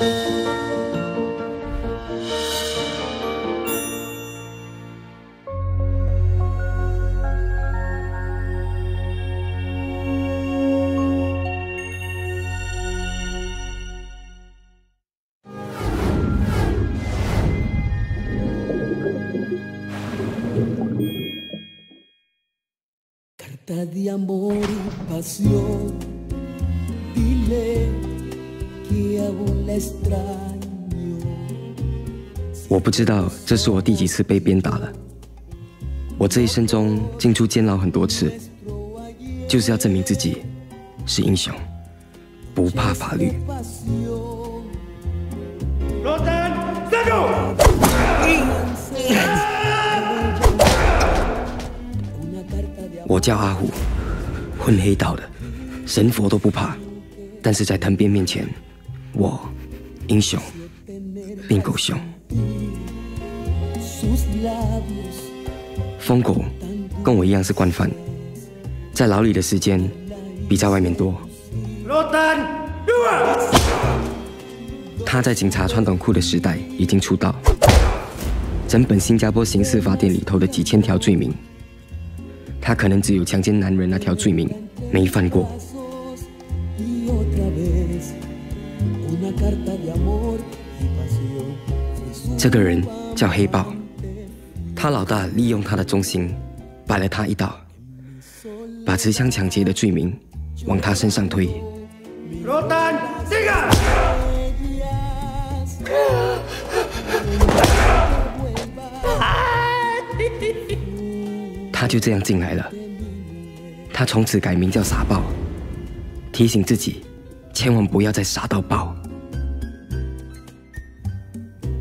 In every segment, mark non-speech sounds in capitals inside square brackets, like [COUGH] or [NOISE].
Carta de amor y pasión. 我不知道这是我第几次被鞭打了。我这一生中进出监牢很多次，就是要证明自己是英雄，不怕法律。我叫阿虎，混黑道的，神佛都不怕，但是在藤鞭面前，我英雄并狗熊。疯狗跟我一样是惯犯，在牢里的时间比在外面多。他在警察穿短裤的时代已经出道，整本新加坡刑事法典里头的几千条罪名。他可能只有强奸男人那条罪名没犯过。这个人叫黑豹，他老大利用他的忠心，摆了他一道，把持枪抢劫的罪名往他身上推。他就这样进来了。他从此改名叫傻豹，提醒自己千万不要再傻到爆。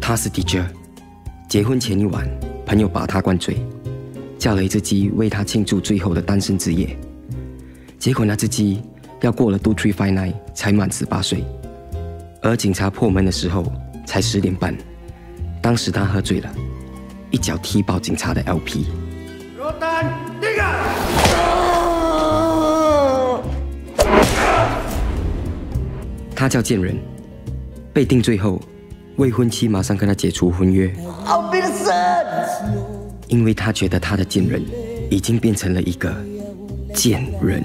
他是 DJ，结婚前一晚，朋友把他灌醉，叫了一只鸡为他庆祝最后的单身之夜。结果那只鸡要过了 Do Three Five Nine 才满十八岁，而警察破门的时候才十点半。当时他喝醉了，一脚踢爆警察的 LP。他叫贱人，被定罪后，未婚妻马上跟他解除婚约。因为他觉得他的贱人已经变成了一个贱人。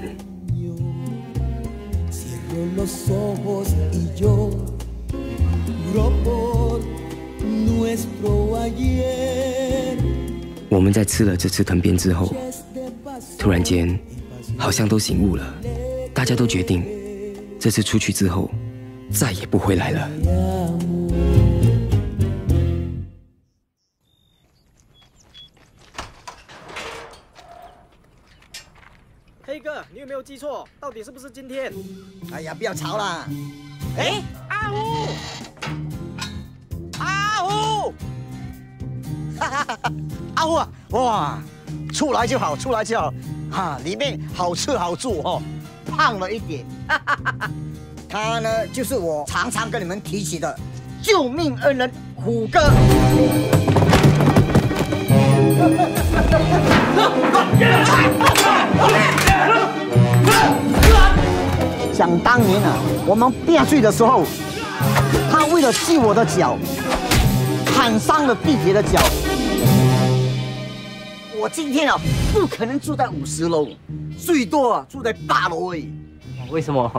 我们在吃了这次藤鞭之后，突然间好像都醒悟了，大家都决定这次出去之后再也不回来了。记错？到底是不是今天？哎呀，不要吵啦！哎，阿虎，阿虎，哈哈哈哈！阿虎啊，哇，出来就好，出来就好，哈，里面好吃好住哦，胖了一点，哈哈哈哈。他呢，就是我常常跟你们提起的救命恩人虎哥。想当年啊，我们变罪的时候，他为了系我的脚，砍伤了地铁的脚。我今天啊，不可能住在五十楼，最多啊住在八楼而已。为什么？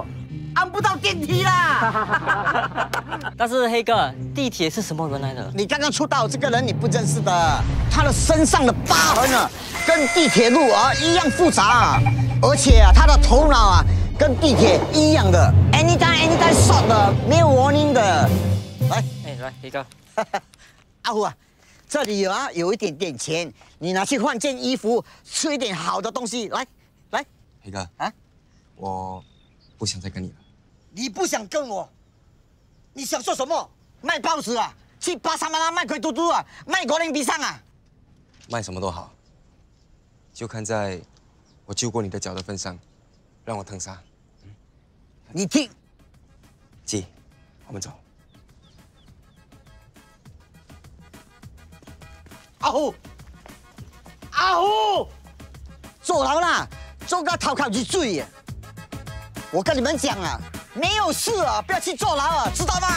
按不到电梯啦。但是黑哥，地铁是什么人来的？你刚刚出道这个人你不认识的，他的身上的疤痕啊，跟地铁路啊一样复杂，而且啊他的头脑啊跟地铁一样的，anytime anytime shot 的，没有 warning 的。来，哎来，黑哥，[LAUGHS] 阿虎啊。这里有啊，有一点点钱，你拿去换件衣服，吃一点好的东西。来，来，黑哥啊，我不想再跟你了。你不想跟我？你想做什么？卖报纸啊？去巴沙马拉卖鬼嘟嘟啊？卖国林比上啊？卖什么都好，就看在我救过你的脚的份上，让我疼杀。你听，姐，我们走。阿虎，阿虎，坐牢啦，坐个头壳入水我跟你们讲啊，没有事啊，不要去坐牢啊，知道吗？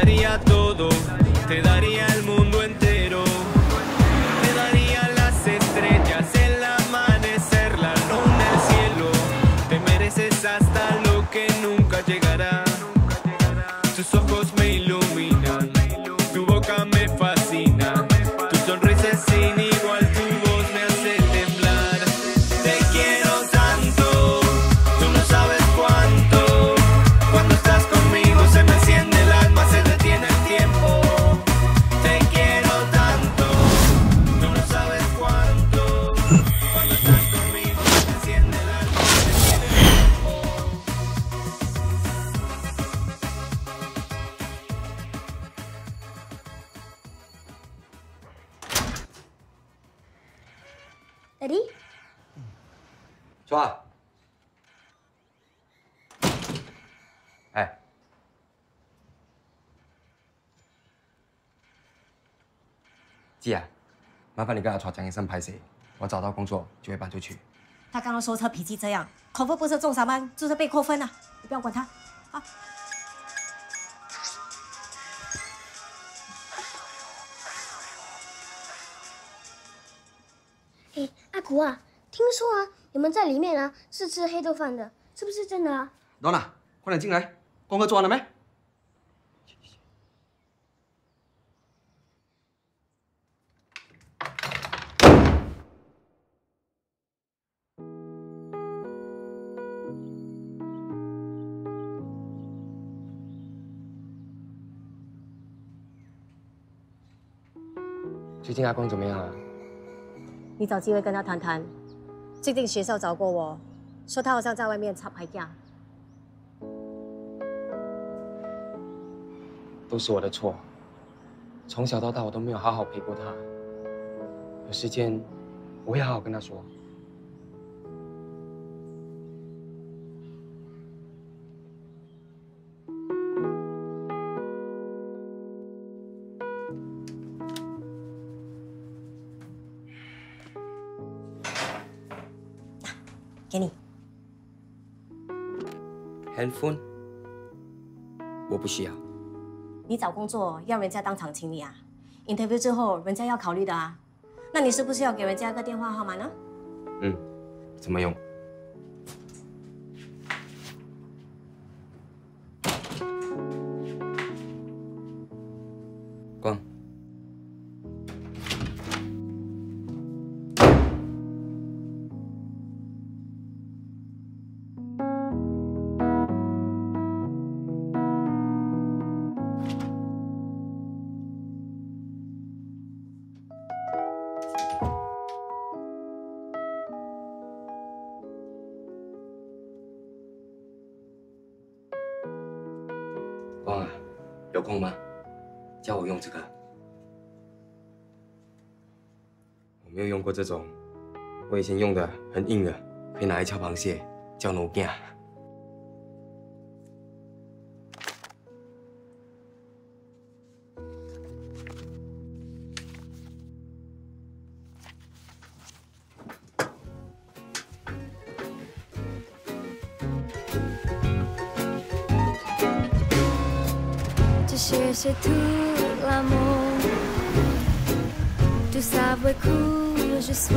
Daría todo, 说啊。哎，姐啊，麻烦你跟阿川讲一声拍谁，我找到工作就会搬出去。他刚刚说车脾气这样，口分不是重伤班就是被扣分啊！你不要管他。啊，哎，阿古啊，听说啊，你们在里面啊是吃黑豆饭的，是不是真的啊？罗娜，快点进来，功课做完了没？最近阿光怎么样啊？你找机会跟他谈谈。最近学校找过我，说他好像在外面插牌架。都是我的错，从小到大我都没有好好陪过他。有时间我会好好跟他说。不需要。你找工作要人家当场请你啊？interview 之后人家要考虑的啊。那你是不是要给人家个电话号码呢？嗯，怎么用？空吗？教我用这个。我没有用过这种，我以前用的很硬的，可以拿来敲螃蟹，叫奴家。这些是 tout l'amour Tout ça beaucoup je suis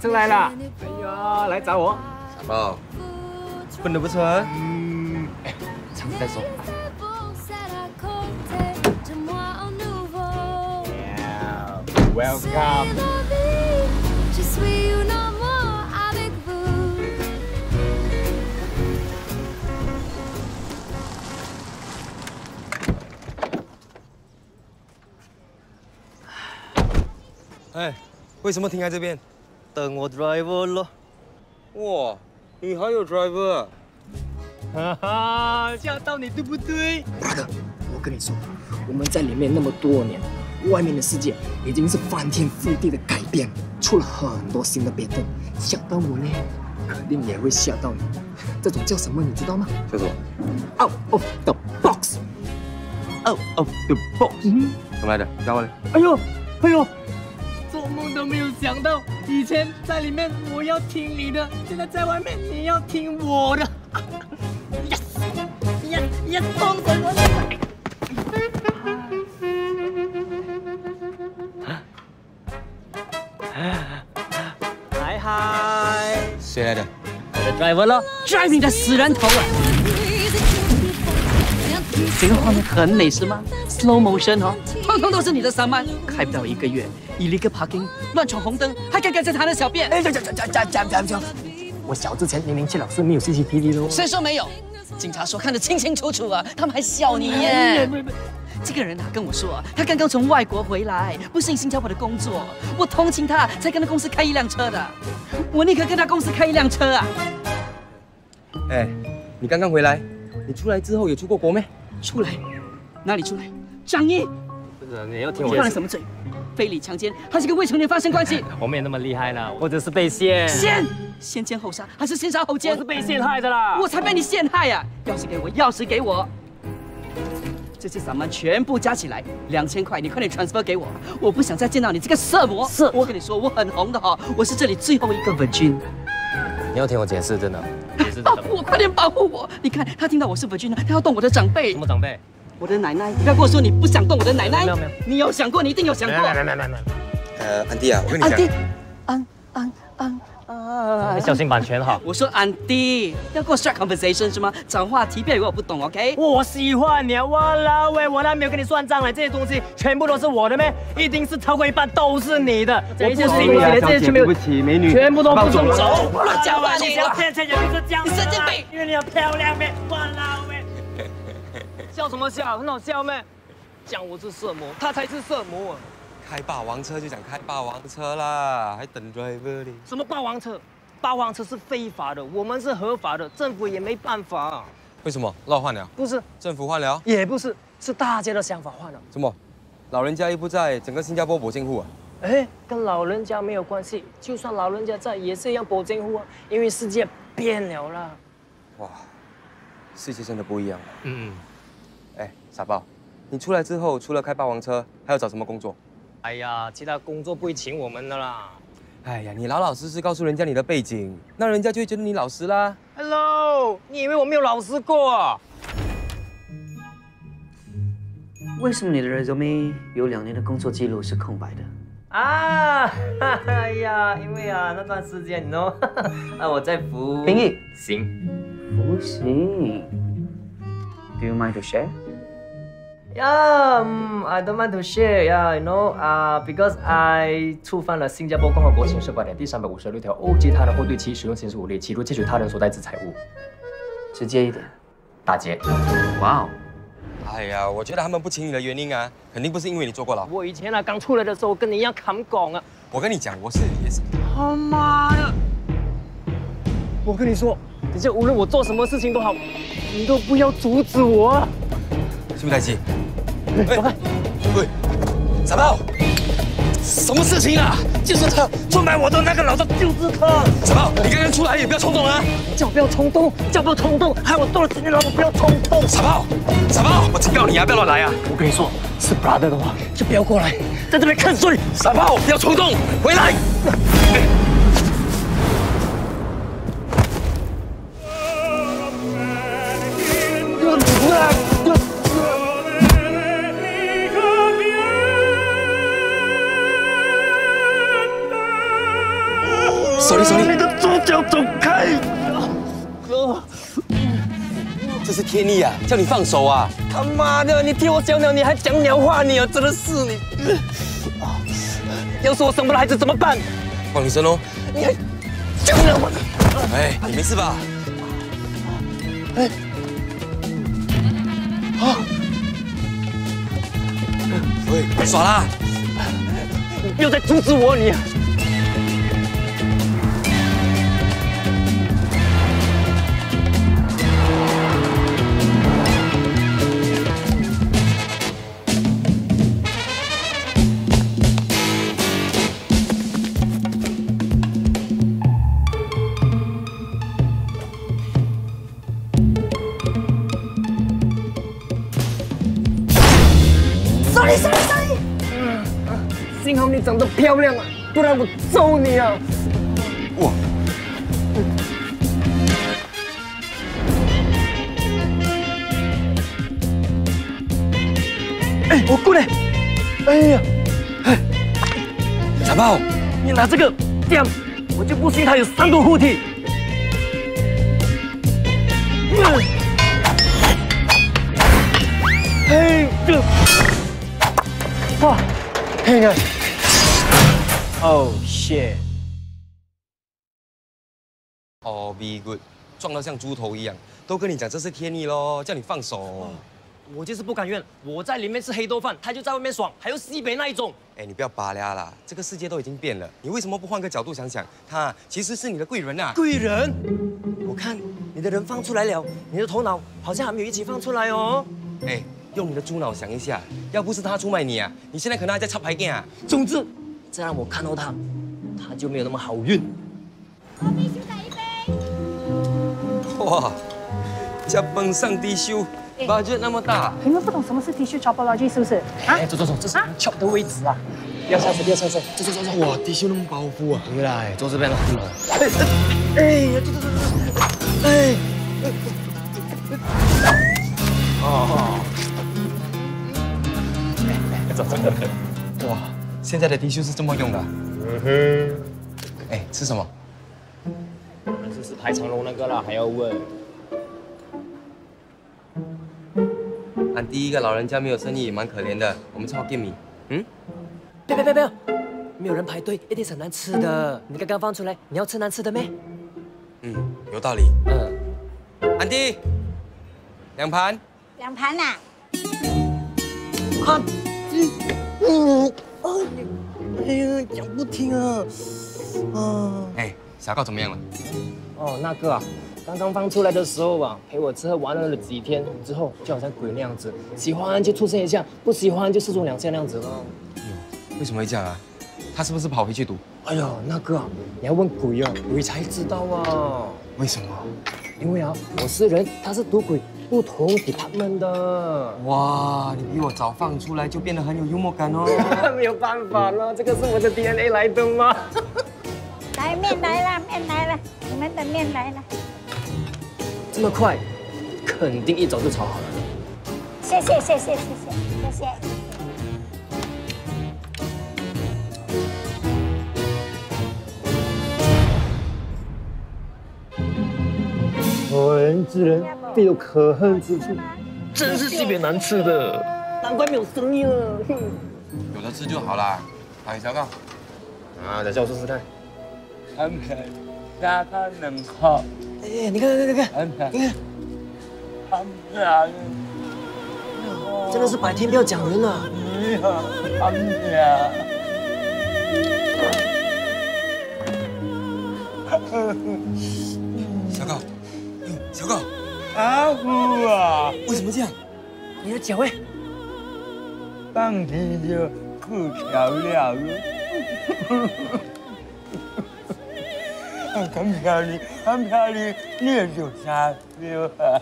真来了！哎呀，来找我，小宝，混的不错。嗯，长再说。Welcome。哎，为什么停在这边？等我 driver 咯。哇，你还有 driver 啊？哈哈，吓到你对不对？我跟你说，我们在里面那么多年，外面的世界已经是翻天覆地的改变，出了很多新的变动。吓到我呢，肯定也会吓到你。这种叫什么，你知道吗？叫什么？Out of the box。？Out of the box。什么来的？教我来。哎呦，哎呦，做梦都没有想到，以前在里面我要听你的，现在在外面你要听我的。[LAUGHS] yes yes yes，冲水我来！[GASPS] 嗨嗨，谁来的？我的 driver 咯，drive 你的死人头啊！这个画面很美是吗？Slow motion 哦，通通都是你的三万，开不到一个月，illegal parking，乱闯红灯，还敢跟着他的小便？哎，讲讲讲讲讲讲讲，我小之前零零七老师没有 CCTV 的哦。谁说没有？警察说看得清清楚楚啊，他们还笑你耶。这个人啊跟我说啊，他刚刚从外国回来，不适应新加坡的工作，我同情他，才跟他公司开一辆车的。我宁可跟他公司开一辆车啊！哎，你刚刚回来，你出来之后有出过国没？出来，哪里出来？张毅，不是你要听你我的犯了什么罪？非礼强奸，还是跟未成年发生关系？[LAUGHS] 我没有那么厉害啦，我只是被陷。先先奸后杀，还是先杀后奸？我是被陷害的啦我才被你陷害呀、钥匙给我，钥匙给我。这些散漫全部加起来两千块，你快点 transfer 给我，我不想再见到你这个色魔。是，我跟你说，我很红的哈，我是这里最后一个 virgin。你要听我解释，真的。保护 [LAUGHS] 我，快点保护我！你看，他听到我是 virgin 了，他要动我的长辈。什么长辈？我的奶奶。不要跟我说你不想动我的奶奶。没有没有，你有想过，你一定有想过。来来来来来。呃，安迪啊，我跟你讲，安迪，安安安啊！你小心版权哈。我说安迪，要跟我 start conversation 是吗？找话题，不要以为我不懂，OK？我喜欢你啊！哇啦喂，我那没有跟你算账了？这些东西全部都是我的咩？一定是超过一半都是你的。我不是因为这些全部对不起，美女，全部都不是抱走走，乱讲话你你要骗钱也不是这样，你神经病！因为你要漂亮咩？哇啦喂，笑什么笑？很好笑咩？讲我是色魔，他才是色魔啊！开霸王车就讲开霸王车啦，还等 driver 呢。什么霸王车？霸王车是非法的，我们是合法的，政府也没办法。为什么？老换了？不是，政府换了？也不是，是大家的想法换了。什么？老人家一不在，整个新加坡保监户啊？哎，跟老人家没有关系，就算老人家在，也是一样保监户啊，因为世界变了啦。哇，世界真的不一样。嗯，哎，傻包，你出来之后，除了开霸王车，还要找什么工作？哎呀，其他工作不会请我们的啦。哎呀，你老老实实告诉人家你的背景，那人家就会觉得你老实啦。Hello，你以为我没有老实过啊？为什么你的 resume 有两年的工作记录是空白的？啊，[LAUGHS] 哎呀，因为啊那段时间，你 know，啊我在服兵役行。服行。Do you mind to share？Yeah, um, I don't mind to share. Yeah, you know, 啊、because I 触犯了新加坡共和国刑事法典第三百五十六条，殴击他人或对其使用刑事武力，企图窃取他人所带之财物。直接一点。打劫。哇哦。哎呀，我觉得他们不请你的原因啊，肯定不是因为你坐过牢。我以前啊刚出来的时候跟你一样砍岗啊。我跟你讲，我是也是。他妈的！我跟你说，等下无论我做什么事情都好，你都不要阻止我啊。什么代志？哎，喂，傻豹，什么事情啊？就是他出卖我的那个老大，就是他。傻豹，你刚刚出来也不要冲动啊！叫不要冲动，叫不要冲动，害我做了十年老板不要冲动。傻豹，傻豹，我警告你啊，不要乱来啊！我跟你说，是 brother 的话就不要过来，在这边看衰。傻豹，不要冲动，回来。天意啊，叫你放手啊！他妈的，你替我小鸟，你还讲鸟话，你啊，真的是你！[LAUGHS] 要是我生不了孩子怎么办？放你生哦！你还讲鸟话？哎，你没事吧？哎，啊！喂，耍啦！你不要再阻止我你漂亮啊，不然我揍你啊！哇！哎，我过来！哎呀，哎，傻炮，你拿这个这样，我就不信他有三个护体。嗯嘿，这，哇，嘿个哦，be good，撞得像猪头一样，都跟你讲这是天意喽，叫你放手。我就是不甘愿，我在里面吃黑豆饭，他就在外面爽，还有西北那一种。哎，你不要拔拉啦，这个世界都已经变了，你为什么不换个角度想想？他其实是你的贵人呐、贵人，我看你的人放出来了，你的头脑好像还没有一起放出来哦。哎，用你的猪脑想一下，要不是他出卖你啊，你现在可能还在插牌店啊。总之，再让我看到他，他就没有那么好运。哇，加崩上低修，budget 那么大。你们不懂什么是 tissue topology 是不是？啊？哎，走走走，这是 chop 的位置啊！不要下车，不要下车，走走走走。哇，低修那么包袱啊！回来，坐这边了。哎哎，走走走走，哎。哦。走走走。哇，现在的低修是这么用的啊。嗯哼。哎，吃什么？这是排长龙那个啦，还要问？俺第一个老人家没有生意也蛮可怜的，我们吃好店米。嗯，别别别别，没有人排队，一定是很难吃的。你刚刚放出来，你要吃难吃的咩？嗯，有道理。嗯，安迪，两盘。两盘呐、啊，嗯，哦，哎呀，讲不听啊，啊，哎，小告怎么样了？哦，那个啊，刚刚放出来的时候啊，陪我吃喝玩乐了几天之后，就好像鬼那样子，喜欢就出现一下，不喜欢就失踪两下那样子了。为什么会这样啊？他是不是跑回去赌？哎呦，那个啊，你要问鬼啊，鬼才知道啊。为什么？因为啊，我是人，他是赌鬼，不同 department 的。哇，你比我早放出来，就变得很有幽默感哦。[LAUGHS] 没有办法了，这个是我的 DNA 来的吗？来，面来了，面来了，你们的面来了，这么快，肯定一早就炒好了。谢谢谢谢谢谢谢谢。可人之人必有可恨之处，真是西北难吃的，难怪没有生意了。有的吃就好啦。来，小告。啊，等下我试试看。安排沙滩冷泡，哎，你看看看看，安排你看，安排真的是白天不要讲人啊。安排。小高，小告，阿虎啊，为什么这样？你的脚哎，放屁就不漂亮了。很漂亮，很漂亮，你也有啥标啊？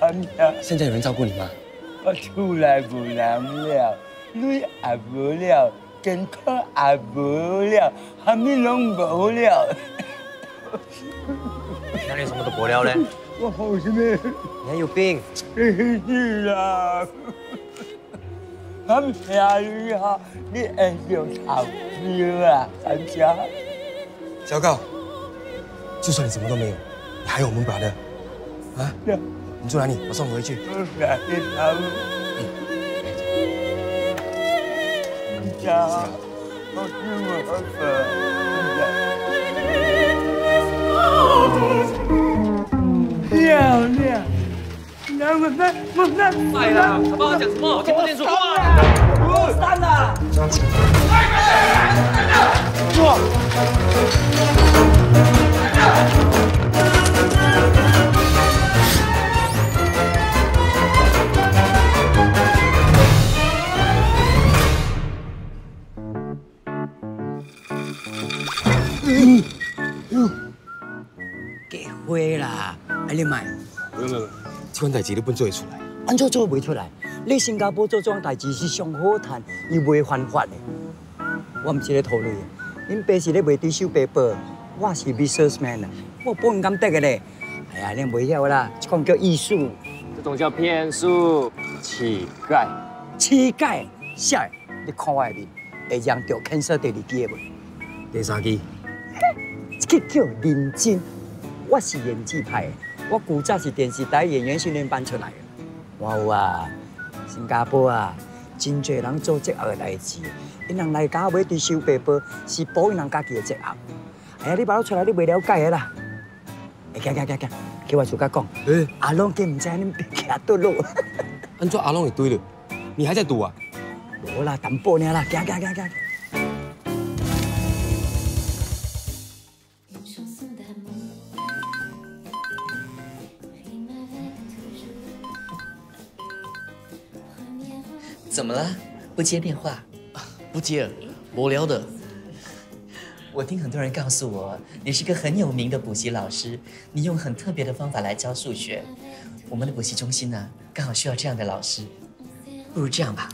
很漂亮。现在有人照顾你吗？我出来不难了，你也不了，健康也不了，还没弄不了。那你什么都不了嘞？我好什么？你还有病？是啊，很漂亮，你也有啥标啊？很家。小告，就算你什么都没有，你还有我们 brother 啊？你住哪里？我送你回去。来一趟。家，我是我的。漂亮，那我们我们哎呀，他帮我讲什么？我听不清楚。我散了。款代志你本做会出来。安怎做袂出来？你新加坡做这种代志是上好赚，又袂犯法的。我唔是咧讨论的，恁爸是咧卖低手白包，我是 businessman 啊，我不敢得的咧。哎呀，你袂晓啦，这款叫艺术。这种叫骗术、乞丐。乞丐，下你看我的面，会让着 cancer 第二支的无？第三支。这个叫认真。我是演技派的，我古早是电视台演员训练班出来的。哇有啊，新加坡啊，真侪人做这行的代志，因人来家买低收白包，是保因人家己的这行。哎，你把我出来，你袂了解的啦。哎，行行行行，叫我自家讲。阿龙竟唔知恁别徛倒路。安怎阿龙会对了？你还在赌啊？无啦，淡薄尔啦，行行行行。怎么了？不接电话？不接，无聊的。我听很多人告诉我，你是个很有名的补习老师，你用很特别的方法来教数学。我们的补习中心呢，刚好需要这样的老师。不如这样吧，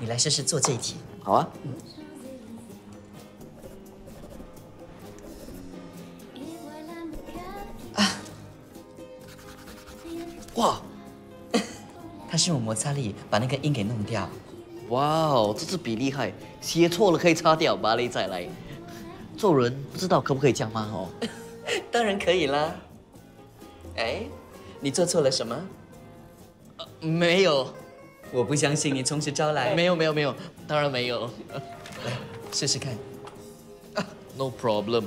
你来试试做这一题。好啊。哇，[COUGHS] 他是用摩擦力把那个音给弄掉。哇哦，这支笔厉害，写错了可以擦掉，麻利再来。做人不知道可不可以这样吗？哦，[LAUGHS] 当然可以啦。哎，你做错了什么？没有，我不相信你从实招来。没有没有没有，当然没有。来 [LAUGHS] 试试看。No problem。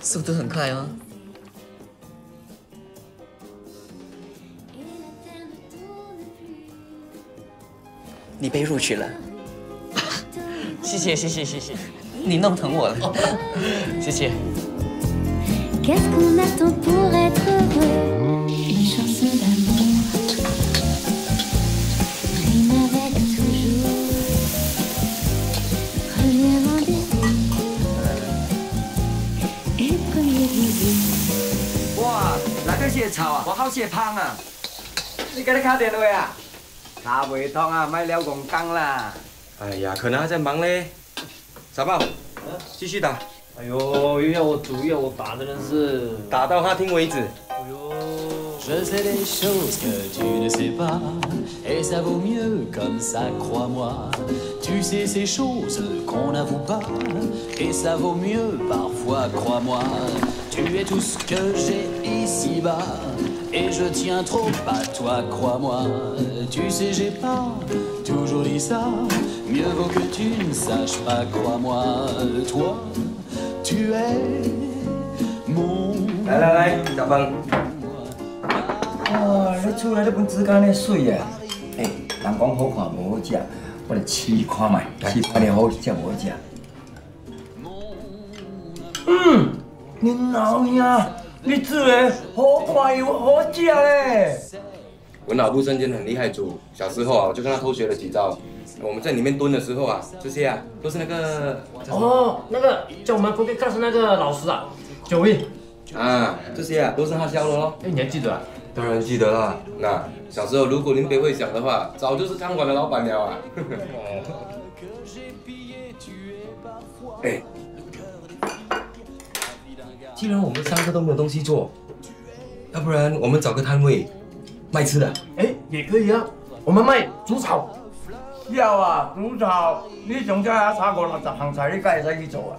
速度很快哦。你被录取了。[LAUGHS] 谢谢谢谢谢谢，你弄疼我了，[LAUGHS] 谢谢。哇，哪个谢草啊？我好谢胖啊！你给他卡电话啊？打袂通啊，卖了公工啦。哎呀，可能还在忙嘞。傻豹，继续打。哎呦，又要我煮，又要我打，真的是打到他听为止。Je sais et je tiens trop à toi, crois-moi. Tu sais, j'ai pas toujours dit ça, mieux vaut que tu ne saches pas, crois-moi. Toi, tu es mon. 来来来，小芳。啊，你厝内这本纸干呢水啊！哎，人讲好看无好食，我来试看卖，试看了好食无好食。嗯，恁老兄，你煮的好看又好食嘞！我老布生煎很厉害煮，小时候啊，我就跟他偷学了几招。我们在里面蹲的时候啊，这些啊都是那个哦，那个叫我们 cookie class 那个老师啊，九一。啊，这些啊都是他教的咯。哎，你还记得啊？当然记得啦。那小时候如果林北会想的话，早就是餐馆的老板了啊。[LAUGHS] [LAUGHS] 哎，既然我们三个都没有东西做，要不然我们找个摊位卖吃的。哎，也可以啊，我们卖竹草。要啊，煮草，你上家还差五六十项菜，你敢会使去做啊？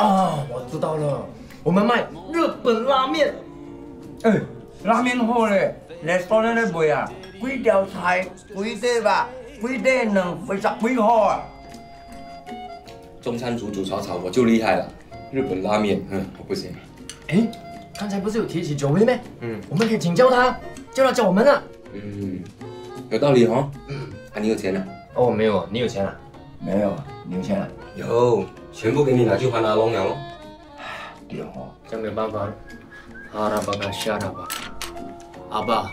啊，我知道了，我们卖日本拉面。哎，拉面好嘞，来所在咧卖啊，几条菜，几块肉，几块卵，卖十几块啊！中餐煮煮炒炒我就厉害了，日本拉面，嗯，我不行。哎，刚才不是有提起九威咩？嗯，我们可以请教他，叫他教我们啊。嗯，有道理哦。嗯，啊，你有钱啊？哦，没有，你有钱啊？没有，你有钱啊？有，全部给你拿去还阿龙了哦。对哦，这没办法了。阿拉巴嘎下拉吧。阿爸，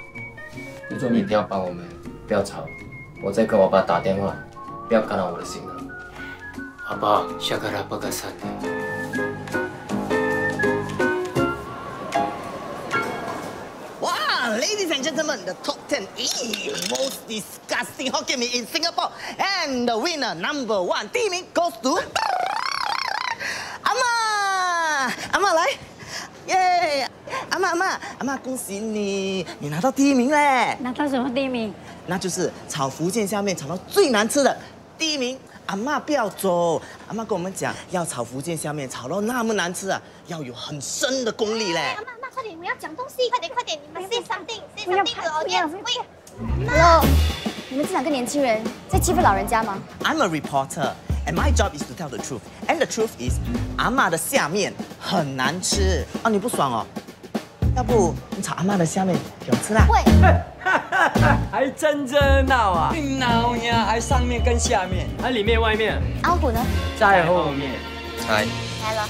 你说你一定要帮我们，不要吵。我再跟我爸打电话，不要干扰我的行了。阿爸，下个拉巴嘎三的。，Ladies and gentlemen, the top 10 most disgusting Hokkien mee in Singapore, and the winner number one 第一名 goes to 阿妈，阿妈来，耶！阿妈阿妈阿妈，恭喜你，你拿到第一名嘞！拿到什么第一名？那就是炒福建下面炒到最难吃的第一名。阿妈不要走，阿妈跟我们讲，要炒福建下面炒到那么难吃啊，要有很深的功力嘞。快点，我们要讲东西，快点，快点，你们 say something，say something 拍 to 不要 audience，喂。Hello，你们这两个年轻人在欺负老人家吗？I'm a reporter, and my job is to tell the truth. And the truth is，阿妈的下面很难吃啊！你不爽哦？要不你炒阿妈的下面给我吃啦？会。[LAUGHS] 还真热闹啊！闹呀，还上面跟下面，还里面外面。阿虎呢？在后面。猜来了。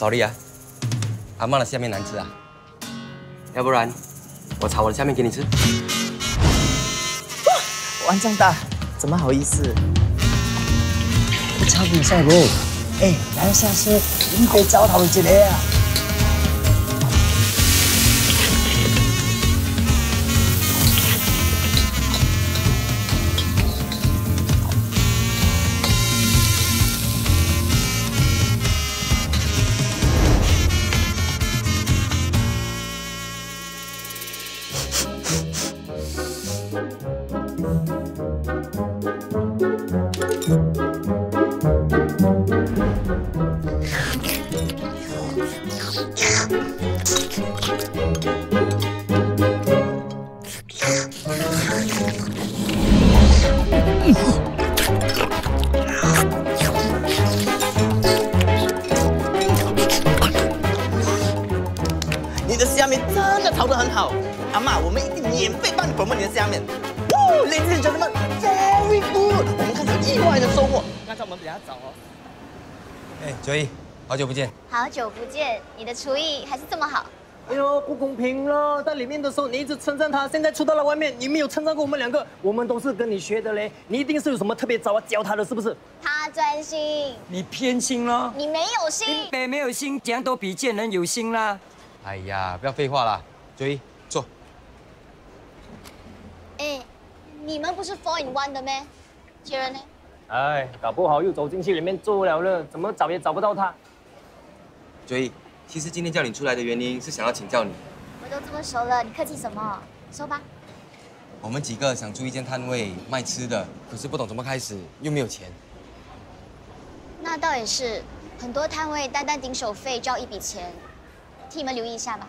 ，sorry 啊，阿妈的下面难吃啊，要不然我炒我的下面给你吃。玩这么大，怎么好意思？炒比赛不？哎，来下次你被糟蹋一个啊！意的收获。刚才我们比较早哦。哎，九一，好久不见。好久不见，你的厨艺还是这么好。哎呦，不公平了！在里面的时候你一直称赞他，现在出到了外面，你没有称赞过我们两个，我们都是跟你学的嘞。你一定是有什么特别招啊教他的，是不是？他专心，你偏心了，你没有心。北没有心，讲都比见人有心啦。哎呀，不要废话啦，九一，坐。哎，你们不是 four in one 的咩？杰人呢？哎，搞不好又走进去里面坐了了，怎么找也找不到他。所以，其实今天叫你出来的原因是想要请教你，我都这么熟了，你客气什么？说吧。我们几个想租一间摊位卖吃的，可是不懂怎么开始，又没有钱。那倒也是，很多摊位单单顶手费就要一笔钱，替你们留意一下吧。